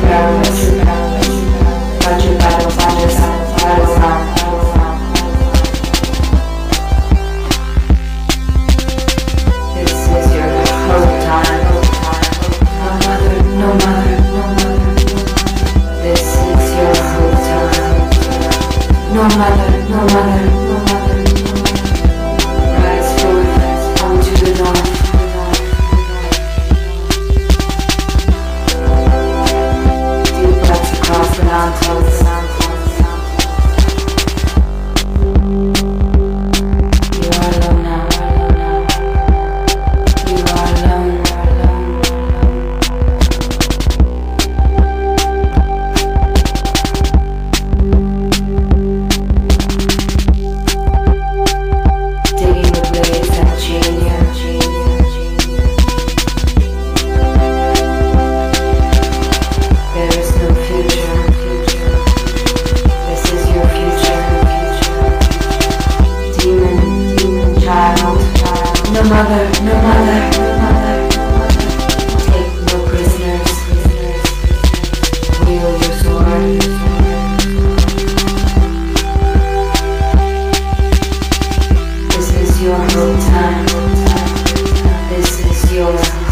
Fight your sword. This is your hope time. This is your